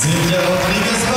Silvia Rodriguez